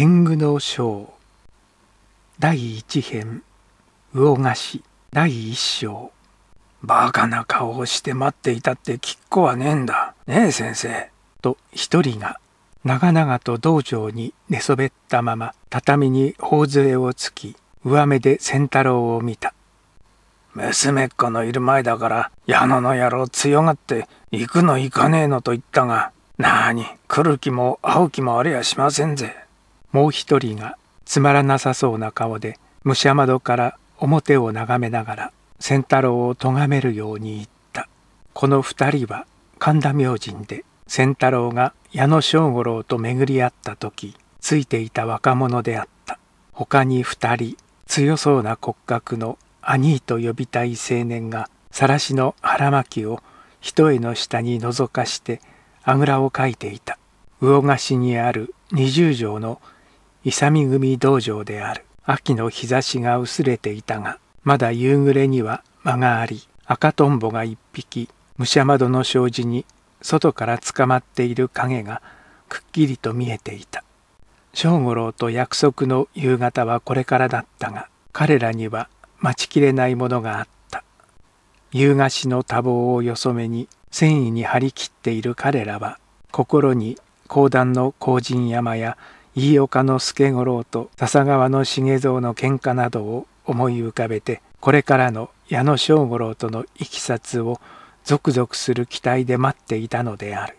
天狗の章。第一編。魚菓子第一章。バカな顔をして待っていたってきっこはねえんだ。ねえ先生。と一人が長々と道場に寝そべったまま畳に頬杖をつき上目で仙太郎を見た。娘っ子のいる前だから矢野の野郎強がって行くの行かねえのと言ったがなに来る気も会う気もありゃしませんぜ。もう一人がつまらなさそうな顔で武者窓から表を眺めながら仙太郎を咎めるように言った。この二人は神田明神で仙太郎が矢野正五郎と巡り合った時ついていた若者であった。他に二人強そうな骨格の兄と呼びたい青年が晒しの腹巻きを一重の下に覗かしてあぐらをかいていた魚河岸にある二十条の勇組道場である。秋の日差しが薄れていたがまだ夕暮れには間があり赤とんぼが一匹武者窓の障子に外から捕まっている影がくっきりと見えていた。正五郎と約束の夕方はこれからだったが彼らには待ちきれないものがあった。夕菓子の多忙をよそめに繊維に張り切っている彼らは心に講談の荒神山や飯岡の助五郎と笹川の重蔵の喧嘩などを思い浮かべてこれからの矢野正五郎とのいきさつをゾクゾクする期待で待っていたのである。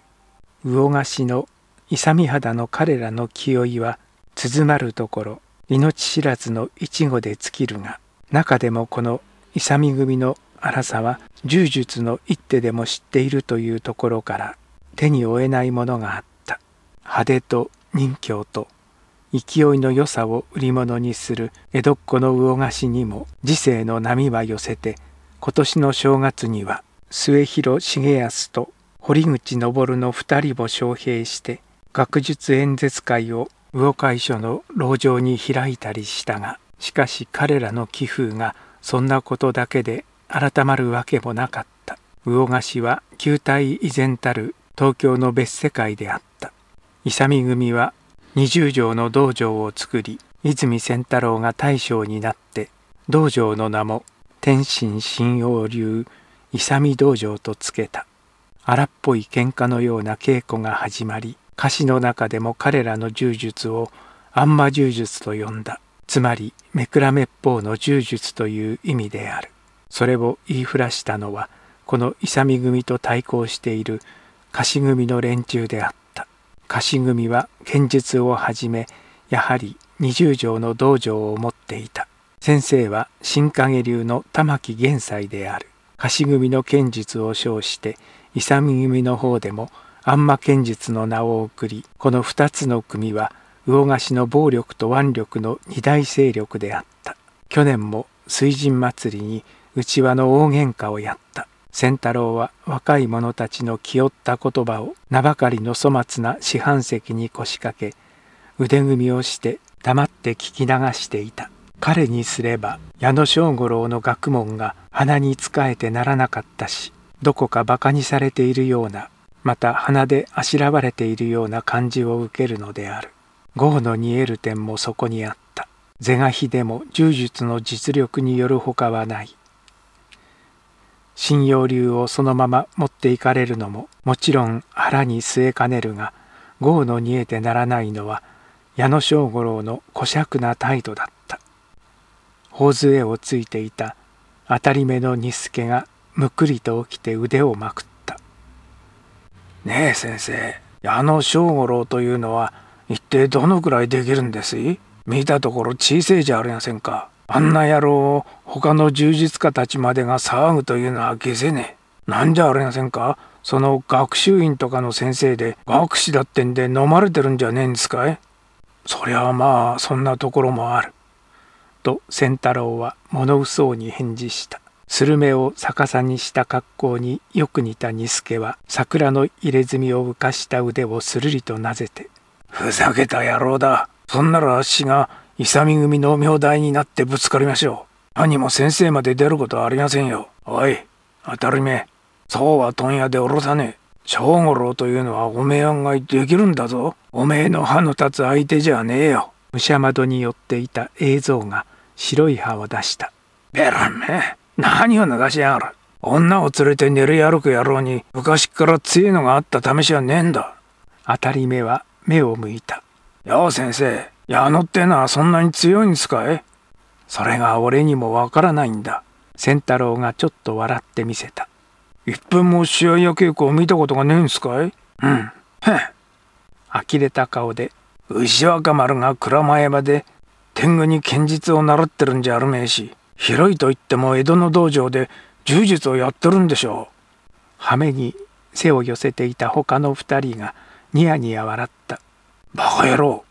魚菓子の勇肌の彼らの気負いは鈴まる。ところ命知らずの一語で尽きるが中でもこの勇組の荒さは柔術の一手でも知っているというところから手に負えないものがあった。派手と人形と勢いの良さを売り物にする江戸っ子の魚菓子にも時世の波は寄せて今年の正月には末広重康と堀口昇の二人を招聘して学術演説会を魚会所の籠城に開いたりしたがしかし彼らの寄付がそんなことだけで改まるわけもなかった。魚菓子は球体依然たる東京の別世界であった。勇組は二十条の道場を作り泉仙太郎が大将になって道場の名も天心信用流勇道場とつけた。荒っぽい喧嘩のような稽古が始まり歌詞の中でも彼らの柔術を安魔柔術と呼んだ。つまりめくらめっぽうの柔術という意味である。それを言いふらしたのはこの勇組と対抗している貸組の連中であった貸組は剣術をはじめやはり二十条の道場を持っていた。先生は新影流の玉木玄斎である。貸組の剣術を称して勇組の方でも安魔剣術の名を送りこの二つの組は魚菓子の暴力と腕力の二大勢力であった。去年も水神祭りに内輪の大喧嘩をやった。仙太郎は若い者たちの気負った言葉を名ばかりの粗末な四半石に腰掛け腕組みをして黙って聞き流していた。彼にすれば矢野正五郎の学問が鼻に仕えてならなかったしどこか馬鹿にされているようなまた鼻であしらわれているような感じを受けるのである。豪の煮える点もそこにあった。是が非でも柔術の実力によるほかはない。信用流をそのまま持っていかれるのももちろん腹に据えかねるが豪の煮えてならないのは矢野正五郎の小尺な態度だった。頬杖をついていた当たり目の二助がむっくりと起きて腕をまくった「ねえ先生矢野正五郎というのは一体どのくらいできるんです？い見たところ小せいじゃありませんか。あんな野郎を他の充実家たちまでが騒ぐというのは消せねえ。なんじゃありませんか？その学習院とかの先生で学士だってんで飲まれてるんじゃねえんですかいそりゃまあそんなところもある。と仙太郎は物嘘に返事した。スルメを逆さにした格好によく似たニスケは桜の入れ墨を浮かした腕をするりとなぜて「ふざけた野郎だそんならあっしが勇組の名代になってぶつかりましょう。兄も先生まで出ることはありませんよ。おい、当たりめ。そうは問屋でおろさねえ。正五郎というのはおめえ案外できるんだぞ。おめえの歯の立つ相手じゃねえよ。武者窓に寄っていた映像が白い歯を出した。べらめ、何を流しやがる。女を連れて練り歩く野郎に昔から強いのがあった試しはねえんだ。当たり目は目を向いた。よう先生、矢野ってのはそんなに強いんすかい？それが俺にもわからないんだ。仙太郎がちょっと笑ってみせた。一分も試合や稽古を見たことがねえんすかい？うん。へん。呆れた顔で、牛若丸が蔵前場で天狗に剣術を習ってるんじゃあるめえし、広いと言っても江戸の道場で柔術をやってるんでしょう。羽目に背を寄せていた他の二人がニヤニヤ笑った。バカ野郎。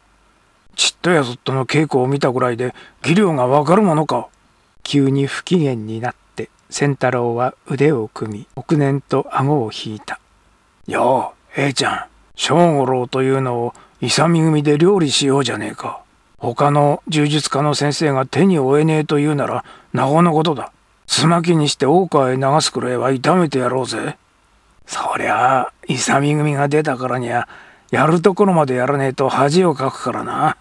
ちっとやそっとの稽古を見たぐらいで技量がわかるものか。急に不機嫌になって仙太郎は腕を組み億年と顎を引いた。よう、ええちゃん、正五郎というのを勇み組で料理しようじゃねえか。他の柔術家の先生が手に負えねえというなら、なおのことだ。つまきにして大川へ流すくらいは痛めてやろうぜ。そりゃあ、勇み組が出たからには、やるところまでやらねえと恥をかくからな。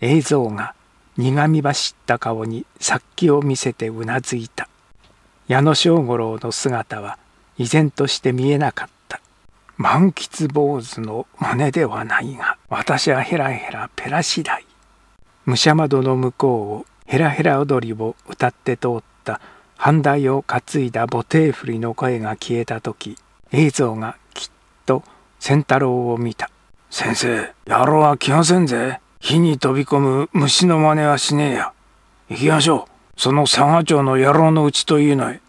映像が苦み走った顔に殺気を見せてうなずいた。矢野正五郎の姿は依然として見えなかった。満喫坊主の真似ではないが、私はヘラヘラペラ次第。武者窓の向こうをヘラヘラ踊りを歌って通った半台を担いだ母帝振りの声が消えた時映像がきっと仙太郎を見た先生野郎は来ませんぜ火に飛び込む虫の真似はしねえや。行きましょう。その佐賀町の野郎のうちというのへ。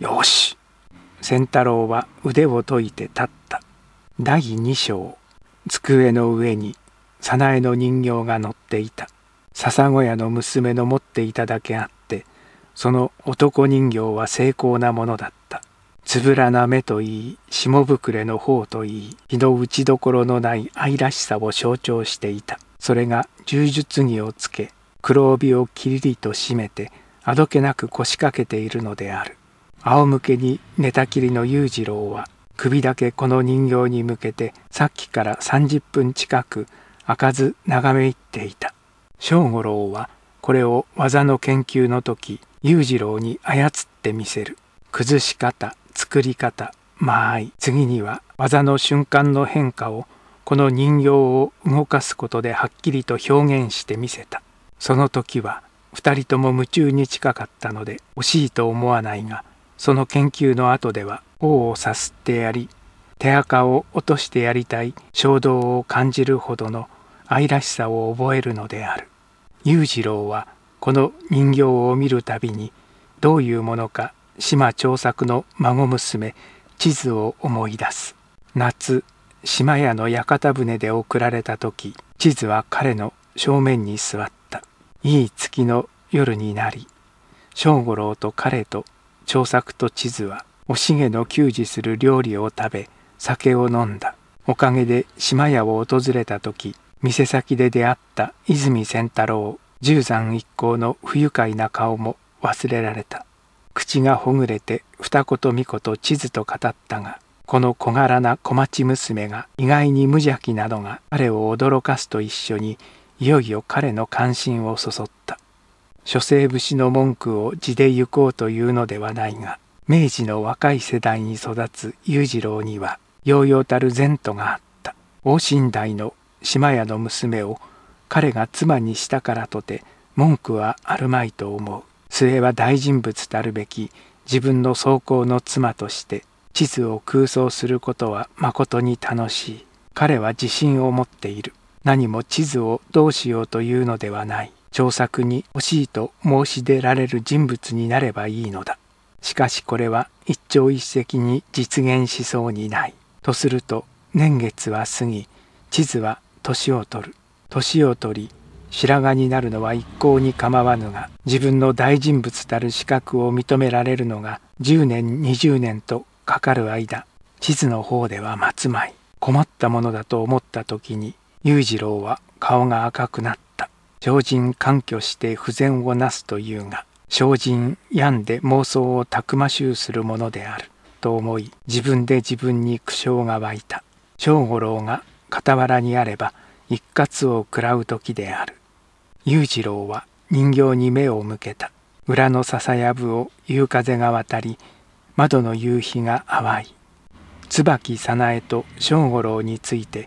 よし。仙太郎は腕を解いて立った。第二章。机の上に早苗の人形が乗っていた。笹小屋の娘の持っていただけあってその男人形は精巧なものだった。つぶらな目といい、下膨れの方といい、日の打ちどころのない愛らしさを象徴していた。それが柔術着をつけ、黒帯をきりりと締めて、あどけなく腰掛けているのである。仰向けに寝たきりの裕次郎は、首だけこの人形に向けて、さっきから30分近く開かず眺め入っていた。正五郎は、これを技の研究の時、裕次郎に操ってみせる崩し方作り方間合い次には技の瞬間の変化をこの人形を動かすことではっきりと表現してみせた。その時は2人とも夢中に近かったので惜しいと思わないがその研究の後では王をさすってやり手垢を落としてやりたい衝動を感じるほどの愛らしさを覚えるのである。裕次郎はこの人形を見るたびにどういうものか島長作の孫娘地図を思い出す。夏島屋の屋形船で送られた時地図は彼の正面に座った。いい月の夜になり正五郎と彼と長作と地図はおしげの給仕する料理を食べ酒を飲んだ。おかげで島屋を訪れた時店先で出会った泉仙太郎十山一行の不愉快な顔も忘れられた。口がほぐれて二言三言地図と語ったがこの小柄な小町娘が意外に無邪気なのが彼を驚かすと一緒にいよいよ彼の関心をそそった。諸生節の文句を地で行こうというのではないが明治の若い世代に育つ裕次郎にはようようたる前途があった。大寝台の島屋の娘を彼が妻にしたからとて文句はあるまいと思う。末は大人物たるべき自分の走行の妻として地図を空想することはまことに楽しい。彼は自信を持っている。何も地図をどうしようというのではない。調作に欲しいと申し出られる人物になればいいのだ。しかしこれは一朝一夕に実現しそうにない。とすると年月は過ぎ地図は年を取る。年を取り白髪になるのは一向に構わぬが自分の大人物たる資格を認められるのが10年20年とかかる間地図の方では待つまい困ったものだと思った時に裕次郎は顔が赤くなった。精進環拠して不全をなすというが精進病んで妄想をたくましゅうするものである。と思い自分で自分に苦笑が湧いた。正五郎が傍らにあれば一括を食らう時である。裕次郎は人形に目を向けた。裏の笹やぶを夕風が渡り窓の夕日が淡い。椿早苗と正五郎について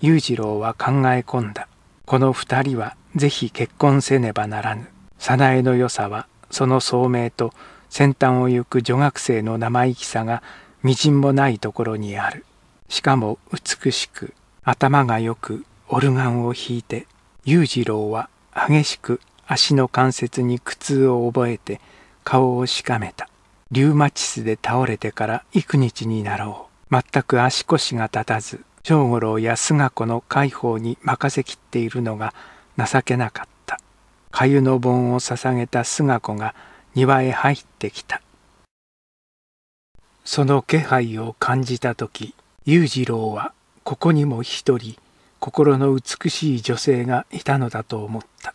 裕次郎は考え込んだ。この二人はぜひ結婚せねばならぬ。早苗の良さはその聡明と先端を行く女学生の生意気さがみじんもないところにある。しかも美しく頭がよくオルガンを弾いて裕次郎は激しく足の関節に苦痛を覚えて顔をしかめた。リューマチスで倒れてから幾日になろう。全く足腰が立たず正五郎や菅子の介抱に任せきっているのが情けなかった。粥の盆を捧げた菅子が庭へ入ってきた。その気配を感じた時裕次郎はここにも一人心の美しい女性がいたのだと思った。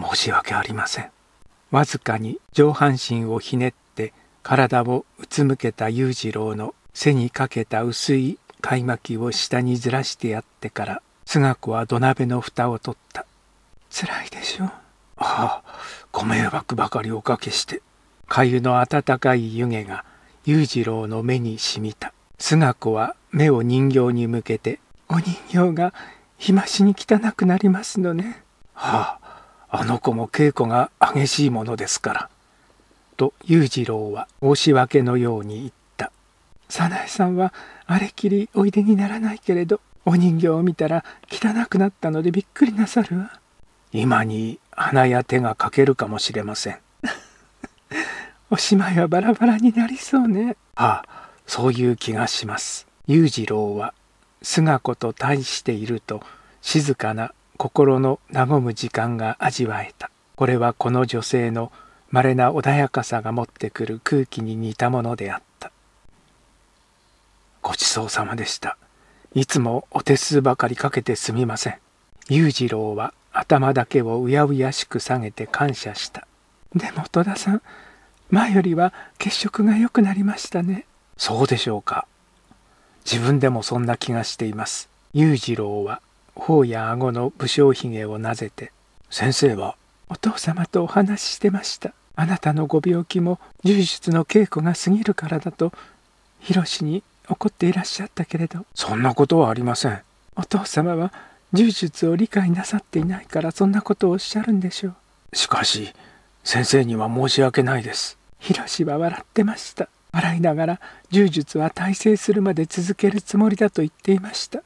申し訳ありません。わずかに上半身をひねっ体をうつむけた裕次郎の背にかけた薄い貝巻きを下にずらしてやってから菅子は土鍋の蓋を取った。辛いでしょ？うああご迷惑ばかりおかけして。粥の温かい湯気が裕次郎の目にしみた。菅子は目を人形に向けて「お人形が日増しに汚くなりますのね」はああの子も稽古が激しいものですから」と裕次郎は申し訳のように言った。早苗さんはあれきりおいでにならないけれどお人形を見たら汚くなったのでびっくりなさるわ。今に鼻や手がかけるかもしれません。おしまいはバラバラになりそうね。ああそういう気がします。裕次郎は菅子と対していると静かな心の和む時間が味わえた。これはこの女性の稀な穏やかさが持ってくる空気に似たものであった。ごちそうさまでした。いつもお手数ばかりかけてすみません。裕次郎は頭だけをうやうやしく下げて感謝した。でも戸田さん前よりは血色が良くなりましたね。そうでしょうか。自分でもそんな気がしています。裕次郎は頬や顎の武将髭をなぜて。先生はお父様とお話ししてました。あなたのご病気も柔術の稽古が過ぎるからだとヒロシに怒っていらっしゃったけれど。そんなことはありません。お父様は柔術を理解なさっていないからそんなことをおっしゃるんでしょう。しかし先生には申し訳ないです。ヒロシは笑ってました。笑いながら柔術は大成するまで続けるつもりだと言っていました。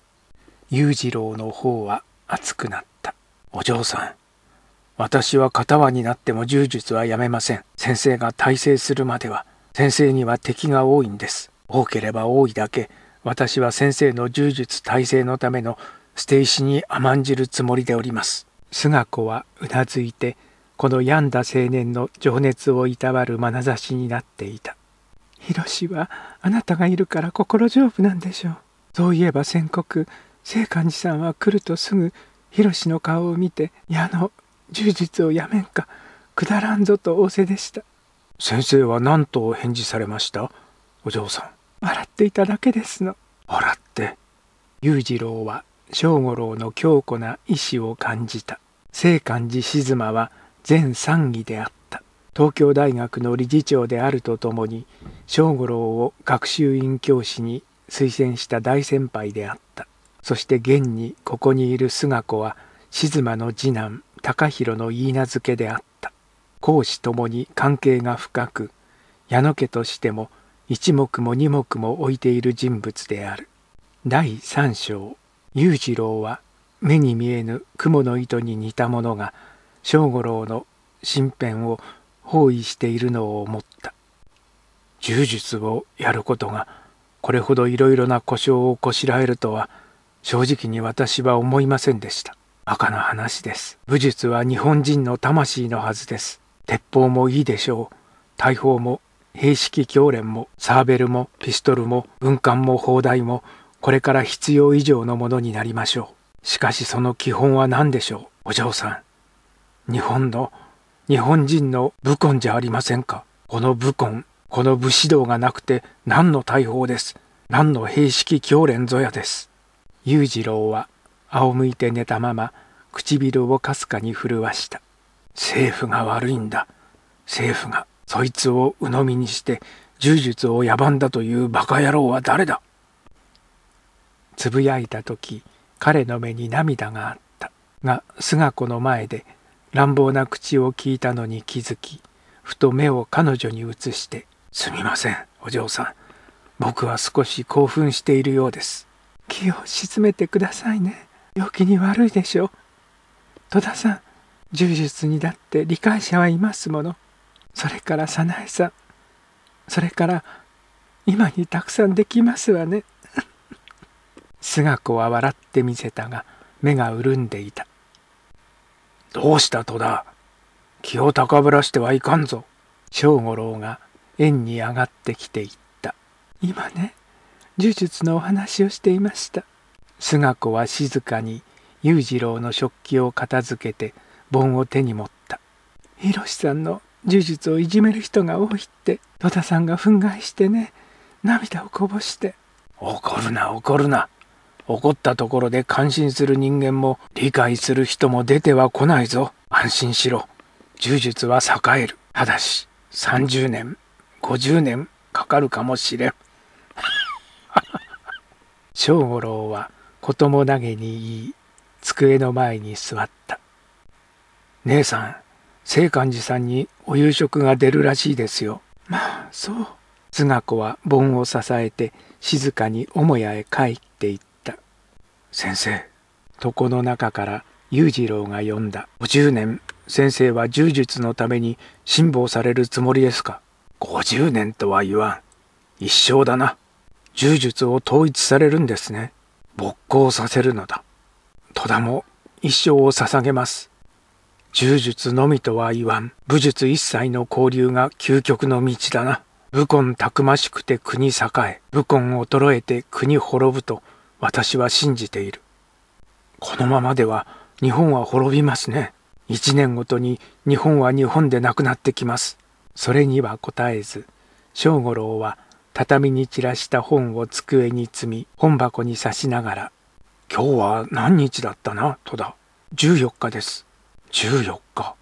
裕次郎の方は熱くなった。お嬢さん私は片輪になっても柔術はやめません。先生が大成するまでは先生には敵が多いんです。多ければ多いだけ私は先生の柔術大成のための捨て石に甘んじるつもりでおります。菅子はうなずいてこの病んだ青年の情熱をいたわる眼差しになっていたヒロシはあなたがいるから心丈夫なんでしょう。そういえば宣告聖寛寺さんは来るとすぐヒロシの顔を見て矢の柔術をやめんか。くだらんぞと仰せでした。先生は何と返事されました？お嬢さん。笑っていただけですの。笑って。裕次郎は正五郎の強固な意志を感じた。聖寛寺静馬は全参議であった。東京大学の理事長であるとともに正五郎を学習院教師に推薦した大先輩であった。そして現にここにいる菅子は静馬の次男高弘の言い名付けであった。公私ともに関係が深く矢野家としても一目も二目も置いている人物である。第三章裕次郎は目に見えぬ雲の糸に似たものが正五郎の身辺を包囲しているのを思った。柔術をやることがこれほどいろいろな故障をこしらえるとは正直に私は思いませんでした。馬鹿な話です。武術は日本人の魂のはずです。鉄砲もいいでしょう。大砲も兵式教練もサーベルもピストルも軍艦も砲台もこれから必要以上のものになりましょう。しかしその基本は何でしょう？お嬢さん。日本の日本人の武根じゃありませんか？この武根この武士道がなくて何の大砲です？何の兵式教練ぞやです？裕次郎は仰向いて寝たまま唇をかすかに震わした。政府が悪いんだ。政府がそいつを鵜呑みにして柔術を野蛮だというバカ野郎は誰だ。つぶやいた時彼の目に涙があった。が菅子の前で乱暴な口を聞いたのに気づきふと目を彼女に移して「すみませんお嬢さん。僕は少し興奮しているようです」「気を沈めてくださいね。病気に悪いでしょう」戸田さん柔術にだって理解者はいますもの。それから早苗さん。それから今にたくさんできますわね。菅子は笑ってみせたが目が潤んでいた。どうした戸田？気を高ぶらしてはいかんぞ。正五郎が円に上がってきていった。今ね呪術のお話をしていました。菅子は静かに裕次郎の食器を片付けて盆を手に持った。ひろしさんの呪術をいじめる人が多いって戸田さんが憤慨してね涙をこぼして。怒るな怒るな。怒ったところで感心する人間も理解する人も出ては来ないぞ。安心しろ。呪術は栄える。ただし30年50年かかるかもしれん。正五郎はことも投げに言い机の前に座った。姉さん聖寛寺さんにお夕食が出るらしいですよ。まあそう。菅子は盆を支えて静かに母屋へ帰っていった。先生。床の中から裕次郎が呼んだ。50年。先生は柔術のために辛抱されるつもりですか？50年とは言わん。一生だな。柔術を統一されるんですね勃興させるのだ。戸田も一生を捧げます。柔術のみとは言わん。武術一切の交流が究極の道だな。武根たくましくて国栄え武根衰えて国滅ぶと私は信じている。このままでは日本は滅びますね。一年ごとに日本は日本でなくなってきます。それには答えず正五郎は畳に散らした本を机に積み本箱に刺しながら「今日は何日だったな戸田。14日です。14日。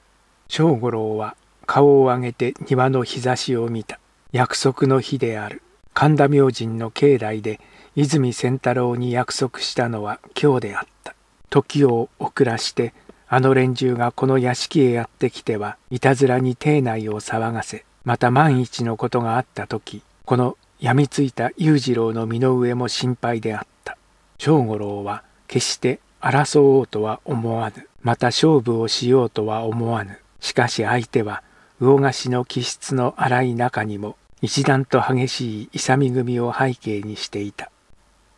正五郎は顔を上げて庭の日差しを見た。約束の日である。神田明神の境内で泉仙太郎に約束したのは今日であった。時を遅らしてあの連中がこの屋敷へやってきてはいたずらに邸内を騒がせまた万一のことがあった時この病みついた裕次郎の身の上も心配であった。正五郎は決して争おうとは思わぬ。また勝負をしようとは思わぬ。しかし相手は魚河岸の気質の荒い中にも一段と激しい勇み組を背景にしていた。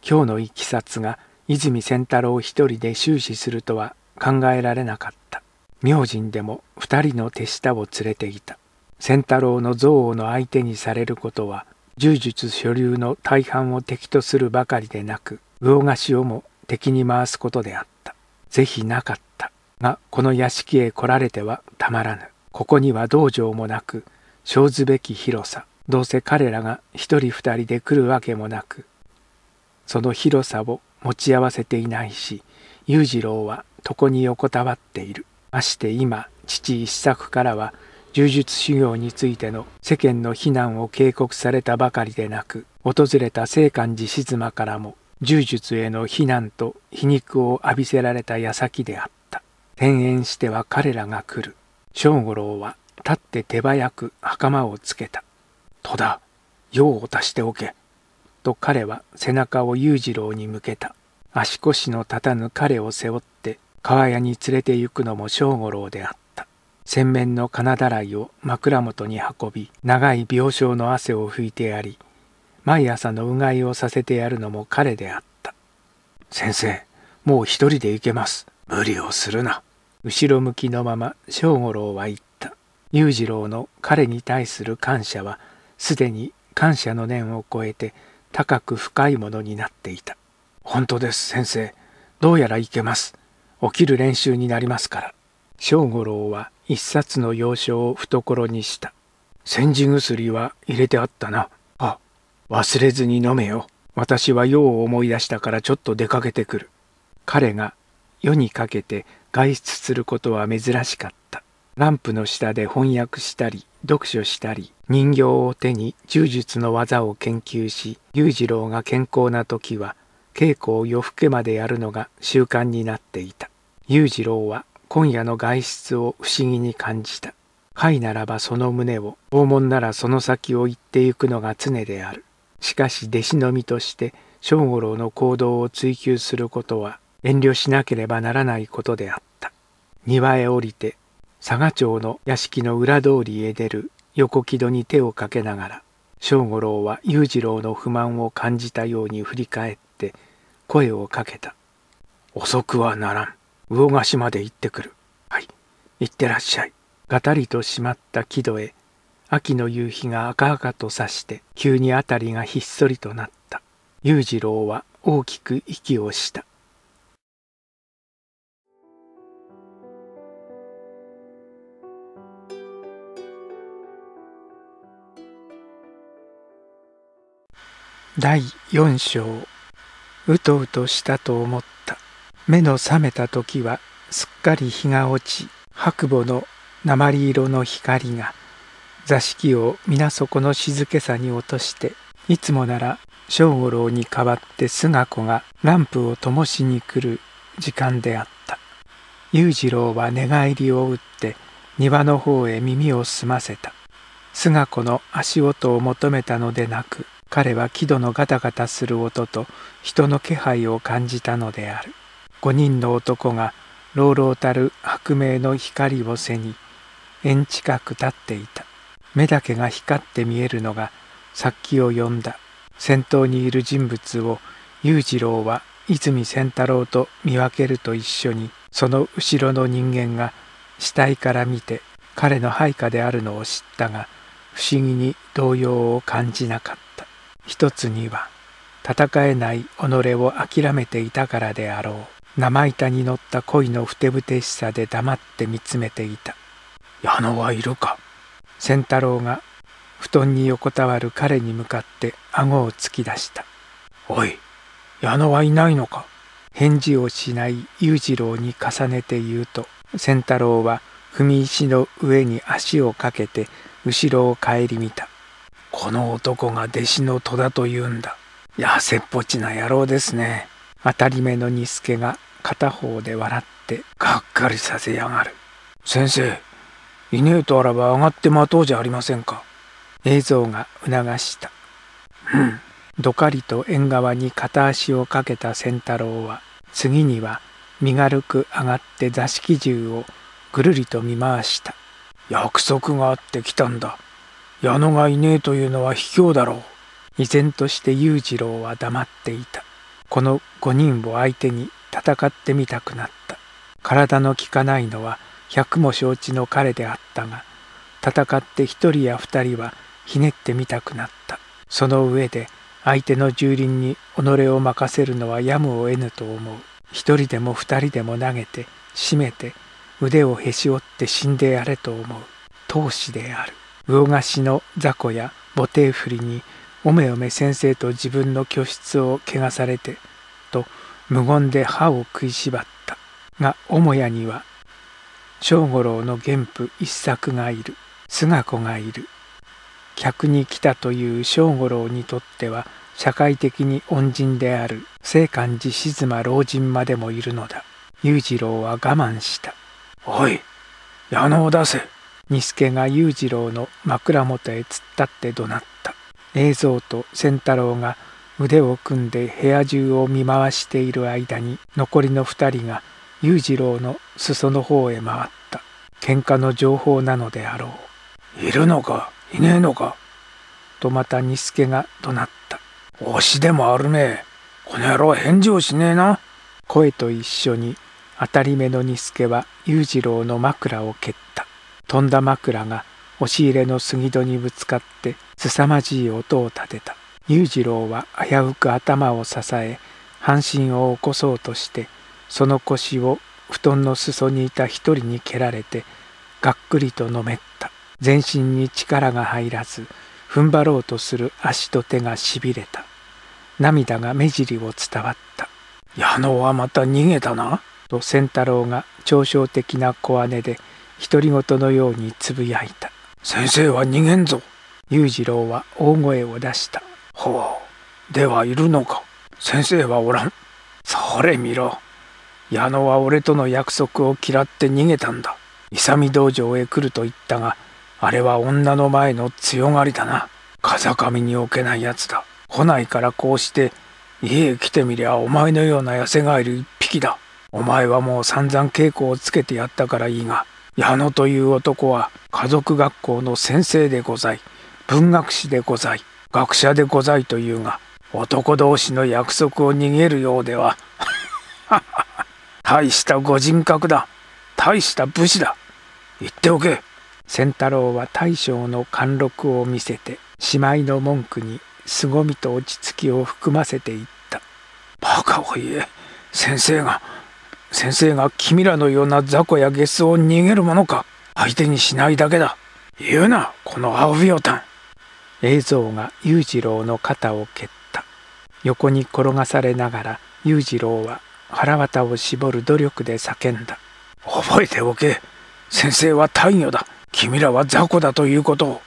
今日のいきさつが泉仙太郎一人で終始するとは考えられなかった。明神でも二人の手下を連れていた。仙太郎の憎悪の相手にされることは柔術所流の大半を敵とするばかりでなく魚河岸をも敵に回すことであった。是非なかった。がこの屋敷へ来られてはたまらぬ。ここには道場もなく生ずべき広さ。どうせ彼らが一人二人で来るわけもなくその広さを持ち合わせていないし裕次郎は床に横たわっている。まして今父一作からは柔術修行についての世間の非難を警告されたばかりでなく訪れた聖寛寺静馬からも柔術への非難と皮肉を浴びせられた矢先であった。転園しては彼らが来る。正五郎は立って手早く袴をつけた。戸田用を足しておけ。と彼は背中を裕次郎に向けた。足腰の立たぬ彼を背負って川屋に連れて行くのも正五郎であった。洗面の金だらいを枕元に運び長い病床の汗を拭いてやり毎朝のうがいをさせてやるのも彼であった。先生もう一人で行けます。無理をするな。後ろ向きのまま正五郎は言った。裕次郎の彼に対する感謝はすでに感謝の念を超えて高く深いものになっていた。本当です先生。どうやらいけます。起きる練習になりますから。正五郎は一冊の洋書を懐にした煎じ薬は入れてあったな。あ、忘れずに飲めよ。私は用を思い出したからちょっと出かけてくる。彼が夜にかけて外出することは珍しかった。ランプの下で翻訳したり、読書したり、人形を手に柔術の技を研究し、裕次郎が健康な時は、稽古を夜更けまでやるのが習慣になっていた。裕次郎は今夜の外出を不思議に感じた。貝ならばその胸を、訪問ならその先を行ってゆくのが常である。しかし弟子の身として正五郎の行動を追求することは遠慮しなければならないことであった。庭へ降りて佐賀町の屋敷の裏通りへ出る横木戸に手をかけながら正五郎は裕次郎の不満を感じたように振り返って声をかけた。遅くはならん。魚河岸まで行ってくる。はい、行ってらっしゃい。がたりと閉まった木戸へ秋の夕日が赤々とさして急に辺りがひっそりとなった。裕次郎は大きく息をした。第四章。うとうとしたと思った。目の覚めた時はすっかり日が落ち白母の鉛色の光が座敷を皆底の静けさに落としていつもなら正五郎に代わって菅子がランプを灯しに来る時間であった。裕次郎は寝返りを打って庭の方へ耳を澄ませた。菅子の足音を求めたのでなく彼は木戸のガタガタする音と人の気配を感じたのである。五人の男が朗々たる白明の光を背に縁近く立っていた。目だけが光って見えるのが殺気を呼んだ。先頭にいる人物を裕次郎は泉仙太郎と見分けると一緒にその後ろの人間が死体から見て彼の配下であるのを知ったが不思議に動揺を感じなかった。一つには戦えない己を諦めていたからであろう。生板に乗った恋のふてぶてしさで黙って見つめていた。矢野はいるか？仙太郎が布団に横たわる彼に向かって顎を突き出した「おい矢野はいないのか?」返事をしない裕次郎に重ねて言うと仙太郎は踏み石の上に足をかけて後ろを顧みた「この男が弟子の戸田と言うんだ。痩せっぽちな野郎ですね」当たり目の仁助が片方で笑ってがっかりさせやがる先生いねえとあらば上がって待とうじゃありませんか。映像が促した。うん。どかりと縁側に片足をかけた仙太郎は、次には身軽く上がって座敷中をぐるりと見回した。約束があって来たんだ。矢野がいねえというのは卑怯だろう。依然として裕次郎は黙っていた。この5人を相手に戦ってみたくなった。体の利かないのは百も承知の彼であったが戦って一人や二人はひねってみたくなった。その上で相手の蹂躙に己を任せるのはやむを得ぬと思う。一人でも二人でも投げて締めて腕をへし折って死んでやれと思う。闘志である。魚河岸の雑魚や母帝振りにおめおめ先生と自分の居室を汚されてと無言で歯を食いしばった。が母屋には正五郎の原譜一作がいる。菅子がいる。客に来たという正五郎にとっては社会的に恩人である聖寛寺静馬老人までもいるのだ。裕次郎は我慢した。おい矢野を出せ。仁助が裕次郎の枕元へ突っ立って怒鳴った。映像と仙太郎が腕を組んで部屋中を見回している間に残りの二人が裕次郎の裾の方へ回った。喧嘩の情報なのであろう。いるのか？いねえのか？とまた仁助が怒鳴った。推しでもあるね。この野郎返事をしねえな。声と一緒に当たり目の仁助は裕次郎の枕を蹴った。飛んだ枕が押し入れの杉戸にぶつかって凄まじい音を立てた裕次郎は危うく頭を支え半身を起こそうとしてその腰を布団の裾にいた一人に蹴られてがっくりとのめった。全身に力が入らず踏ん張ろうとする足と手がしびれた。涙が目尻を伝わった矢野はまた逃げたなと仙太郎が嘲笑的な小姉で独り言のようにつぶやいた先生は逃げんぞ裕次郎は大声を出した。ほう。ではいるのか。先生はおらん。それ見ろ。矢野は俺との約束を嫌って逃げたんだ。勇道場へ来ると言ったがあれは女の前の強がりだな。風上に置けないやつだ。来ないからこうして家へ来てみりゃお前のような痩せガエル一匹だ。お前はもう散々稽古をつけてやったからいいが矢野という男は家族学校の先生でござい文学士でござい学者でございというが男同士の約束を逃げるようでは 大したご人格だ。大した武士だ。言っておけ。仙太郎は大将の貫禄を見せてしまいの文句に凄みと落ち着きを含ませていった。バカを言え先生が先生が君らのような雑魚やゲスを逃げるものか。相手にしないだけだ。言うなこの青ビオタン映像が裕次郎の肩を蹴った。横に転がされながら裕次郎は腹渡を絞る努力で叫んだ。覚えておけ。先生は大魚だ。君らは雑魚だということを。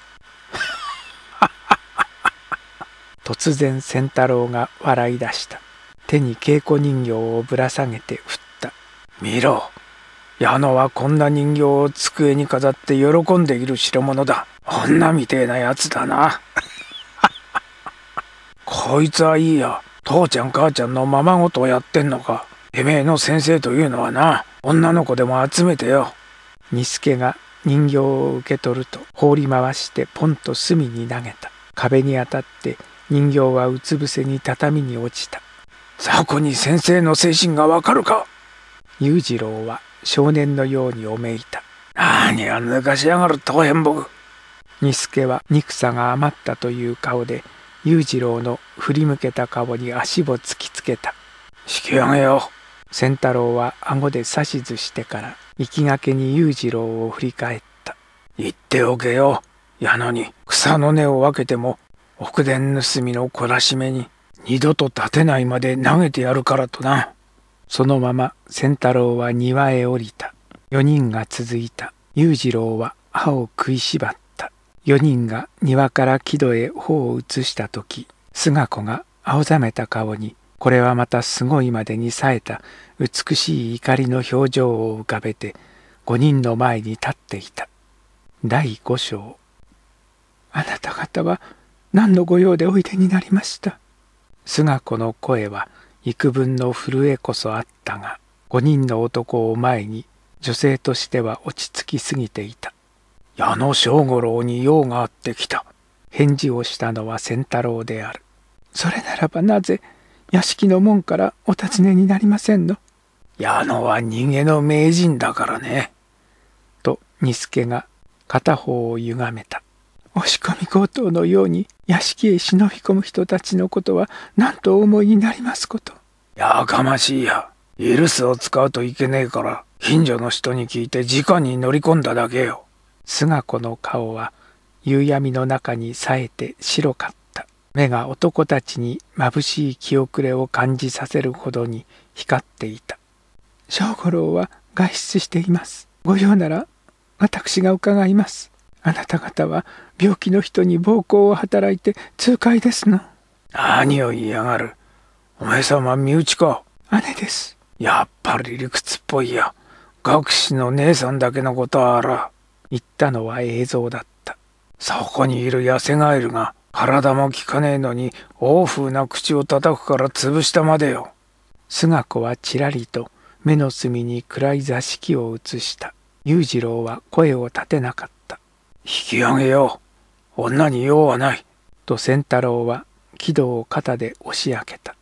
突然仙太郎が笑い出した。手に稽古人形をぶら下げて振った。見ろ。矢野はこんな人形を机に飾って喜んでいる代物だ。女みてえなやつだな。こいつはいいや。父ちゃん母ちゃんのままごとをやってんのか。てめえの先生というのはな。女の子でも集めてよ。二助が人形を受け取ると放り回してポンと隅に投げた。壁に当たって人形はうつ伏せに畳に落ちた。雑魚に先生の精神がわかるか。裕次郎は少年のようにおめいた。何を抜かしやがる当変木二助は憎さが余ったという顔で裕次郎の振り向けた顔に足を突きつけた。引き上げよう。仙太郎は顎で指図してから行きがけに裕次郎を振り返った。言っておけよ。矢野に草の根を分けても奥伝盗みの懲らしめに二度と立てないまで投げてやるからとな。そのまま仙太郎は庭へ降りた。4人が続いた。裕次郎は歯を食いしばった。4人が庭から木戸へ頬を移した時菅子が青ざめた顔にこれはまたすごいまでに冴えた。美しい怒りの表情を浮かべて5人の前に立っていた。第5章。あなた方は何の御用でおいでになりました？菅子の声は幾分の震えこそあったが5人の男を前に女性としては落ち着きすぎていた矢野正五郎に用があってきた返事をしたのは仙太郎であるそれならばなぜ屋敷の門からお尋ねになりませんの？矢野は逃げの名人だからね。と二助が片方を歪めた。押し込み強盗のように屋敷へ忍び込む人たちのことは何とお思いになりますこと？やかましいや。イルスを使うといけねえから近所の人に聞いて直に乗り込んだだけよ。菅子の顔は夕闇の中に冴えて白かった。目が男たちに眩しい気遅れを感じさせるほどに光っていた。正五郎は外出しています。ご用なら私が伺います。あなた方は病気の人に暴行を働いて痛快ですの。何を言いやがる。お前様身内か？姉です。やっぱり理屈っぽいや。学士の姉さんだけのことはあら。言ったのは映像だった。そこにいる痩せガエルが体も効かねえのに欧風な口を叩くから潰したまでよ。菅子はちらりと目の隅に暗い座敷を映した裕次郎は声を立てなかった引き上げよう女に用はないと仙太郎は木戸を肩で押し開けた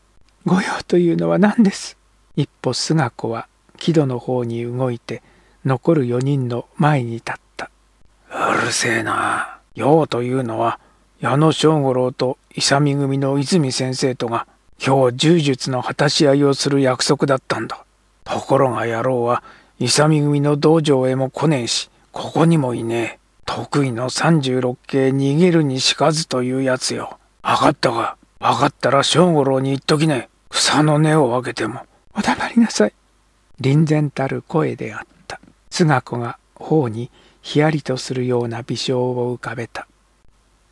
御用というのは何です？一歩菅子は木戸の方に動いて残る4人の前に立った。うるせえな。用というのは矢野正五郎と勇組の泉先生とが今日柔術の果たし合いをする約束だったんだ。ところが野郎は勇組の道場へも来ねえしここにもいねえ。得意の36系逃げるにしかずというやつよ。分かったか？分かったら正五郎に言っときね。え。草の根を分けても。お黙りなさい。凛然たる声であった。菅子が頬にひやりとするような微笑を浮かべた。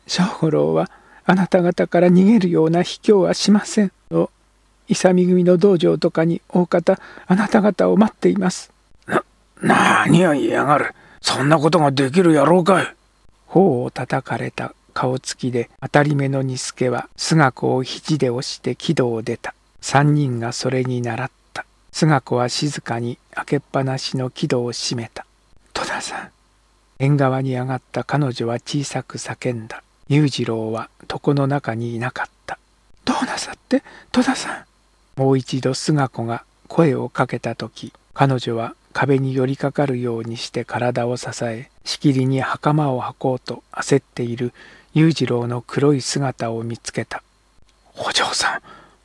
正五郎はあなた方から逃げるような卑怯はしません。と、勇組の道場とかに大方あなた方を待っています。な、何を言いやがる。そんなことができる野郎かい。頬を叩かれた顔つきで当たり目のニスケは菅子を肘で押して木戸を出た。三人がそれに倣った。菅子は静かに開けっぱなしの木戸を閉めた。戸田さん。縁側に上がった彼女は小さく叫んだ。裕次郎は床の中にいなかった。どうなさって？戸田さん。もう一度菅子が声をかけた時、彼女は壁に寄りかかるようにして体を支えしきりに袴を履こうと焦っている裕次郎の黒い姿を見つけたお嬢さん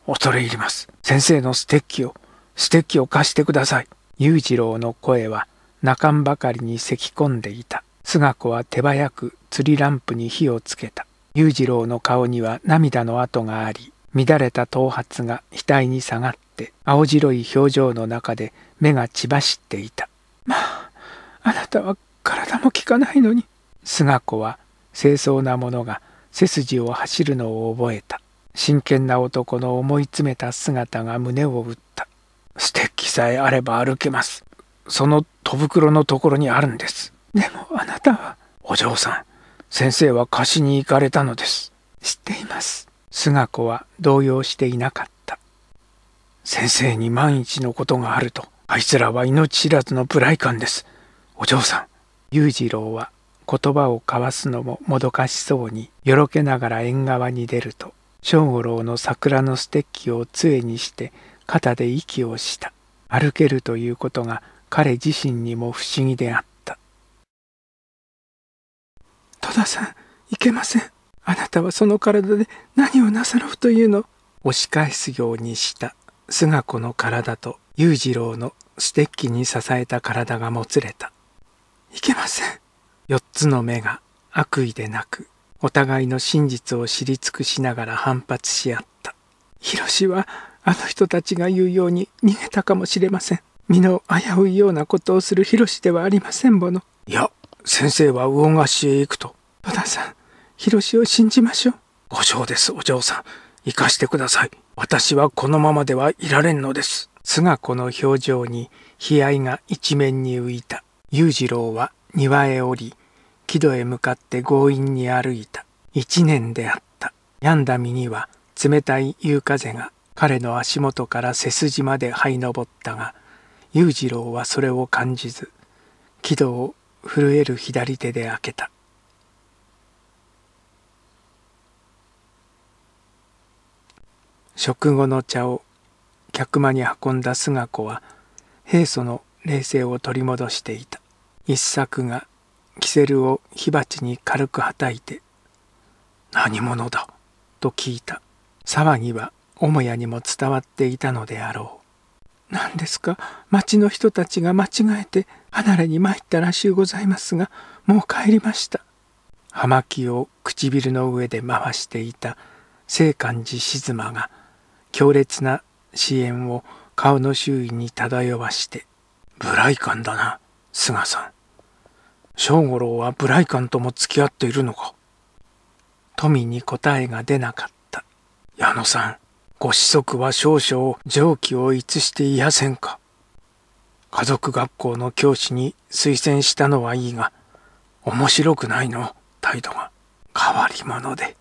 恐れ入ります先生のステッキをステッキを貸してください裕次郎の声は泣かんばかりに咳き込んでいた菅子は手早く釣りランプに火をつけた裕次郎の顔には涙の跡があり乱れた頭髪が額に下がって青白い表情の中で目が血走っていた。まあ、あなたは体も効かないのに。菅子は清掃な者が背筋を走るのを覚えた。真剣な男の思い詰めた姿が胸を打った。ステッキさえあれば歩けます。その戸袋のところにあるんです。でもあなたは。お嬢さん、先生は貸しに行かれたのです。知っています。菅子は動揺していなかった。先生に万一のことがあるとあいつらは命知らずのブライカンです。お嬢さん。裕次郎は言葉を交わすのももどかしそうによろけながら縁側に出ると正五郎の桜のステッキを杖にして肩で息をした。歩けるということが彼自身にも不思議であった。戸田さんいけません。あなたはその体で何をなさろうというの？押し返すようにした。菅子の体と裕次郎のステッキに支えた体がもつれた。いけません。四つの目が悪意でなく、お互いの真実を知り尽くしながら反発し合った。ヒロシはあの人たちが言うように逃げたかもしれません。身の危ういようなことをするヒロシではありませんもの。いや、先生は魚河岸へ行くと。戸田さん、ヒロシを信じましょう。ご承です、お嬢さん。行かしてください。私はこのままではいられんのです。菅子の表情に悲哀が一面に浮いた裕次郎は庭へ降り木戸へ向かって強引に歩いた。一年であった。病んだ身には冷たい夕風が彼の足元から背筋まで這い上ったが裕次郎はそれを感じず木戸を震える左手で開けた。食後の茶を客間に運んだ菅子は平素の冷静を取り戻していた。一作がキセルを火鉢に軽くはたいて「何者だ?」と聞いた。騒ぎは母屋にも伝わっていたのであろう。何ですか町の人たちが間違えて離れに参ったらしゅうございますがもう帰りました。葉巻を唇の上で回していた聖寛寺静馬が強烈な支援を顔の周囲に漂わしてブライカンだな菅さん。正五郎はブライカンとも付き合っているのか？富に答えが出なかった。矢野さんご子息は少々常軌を逸していやせんか？家族学校の教師に推薦したのはいいが面白くないの？態度が変わり者で。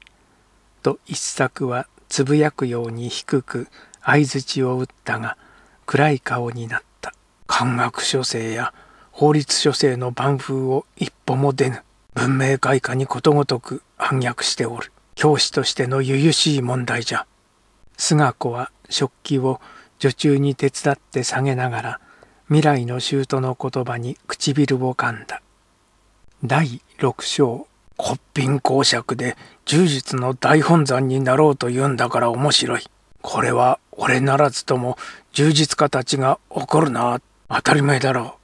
と一作はつぶやくように低く相槌を打ったが暗い顔になった。漢学書生や法律書生の番風を一歩も出ぬ文明開化にことごとく反逆しておる。教師としての由々しい問題じゃ。菅子は食器を女中に手伝って下げながら未来の舅の言葉に唇を噛んだ。第六章骨品公爵で柔術の大本山になろうと言うんだから面白い。これは俺ならずとも充実家たちが怒るな。当たり前だろう。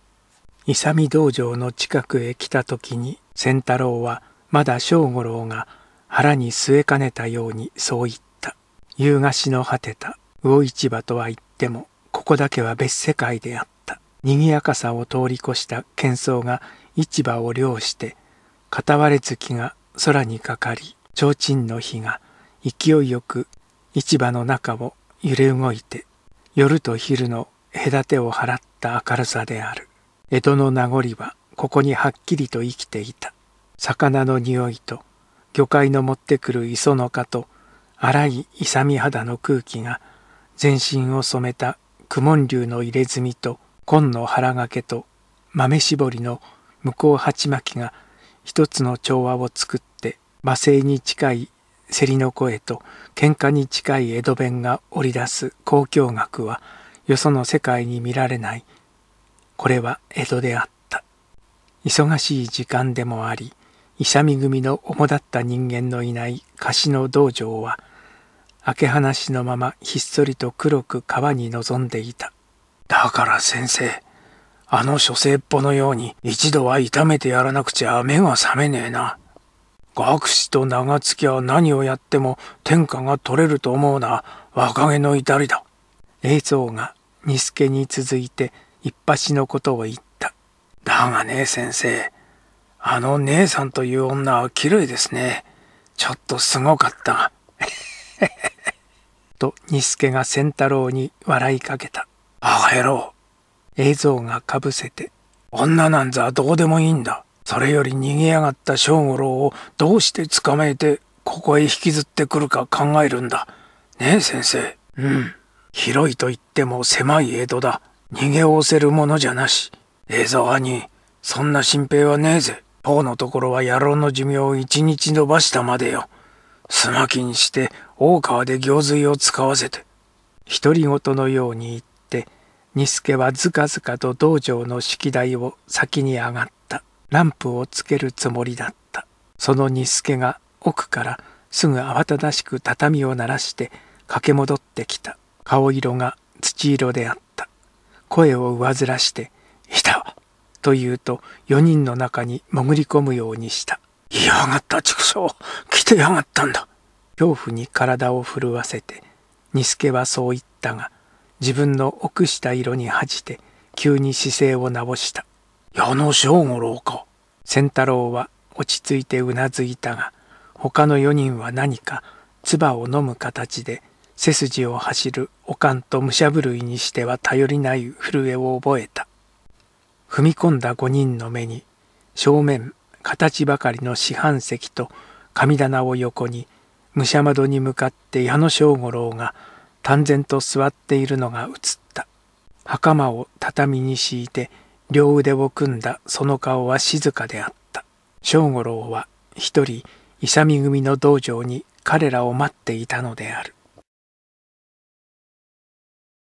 勇道場の近くへ来た時に仙太郎はまだ正五郎が腹に据えかねたようにそう言った。夕菓子の果てた魚市場とは言ってもここだけは別世界であった。賑やかさを通り越した喧騒が市場を漁して片割れ月が空にかかり提灯の火が勢いよく市場の中を揺れ動いて夜と昼の隔てを払った明るさである江戸の名残はここにはっきりと生きていた。魚の匂いと魚介の持ってくる磯の香と荒い勇み肌の空気が全身を染めた公文竜の入れ墨と紺の腹掛けと豆絞りの向こう鉢巻きが一つの調和を作って罵声に近い競りの声と喧嘩に近い江戸弁が織り出す交響楽はよその世界に見られない。これは江戸であった。忙しい時間でもあり勇組の主だった人間のいない貸しの道場は明け放しのままひっそりと黒く川に臨んでいた。だから先生あの書生っぽのように一度は痛めてやらなくちゃ目が覚めねえな。学士と長月は何をやっても天下が取れると思うな。若気の至りだ。映像が二助に続いて一発のことを言っただがね先生あの姉さんという女は綺麗ですねちょっとすごかった と二助が仙太郎に笑いかけたあへろ映像がかぶせて女なんざどうでもいいんだそれより逃げやがった正五郎をどうして捕まえてここへ引きずってくるか考えるんだ。ねえ先生。うん。広いと言っても狭い江戸だ。逃げおせるものじゃなし。ええぞ兄。そんな心配はねえぜ。ポのところは野郎の寿命を一日延ばしたまでよ。すまきにして大川で行水を使わせて。独り言のように言って、ニスケはずかずかと道場の式台を先に上がった。ランプをつけるつもりだったその日助が奥からすぐ慌ただしく畳を鳴らして駆け戻ってきた顔色が土色であった声を上ずらして「いた!」と言うと4人の中に潜り込むようにした「いやがった畜生来てやがったんだ」恐怖に体を震わせて日助はそう言ったが自分の奥した色に恥じて急に姿勢を直した矢野正五郎か。仙太郎は落ち着いてうなずいたが、他の4人は何か唾を飲む形で背筋を走るおかんと武者震いにしては頼りない震えを覚えた。踏み込んだ5人の目に正面形ばかりの四半石と神棚を横に武者窓に向かって矢野正五郎が淡然と座っているのが映った。袴を畳に敷いて両腕を組んだその顔は静かであった。正五郎は一人勇組の道場に彼らを待っていたのである。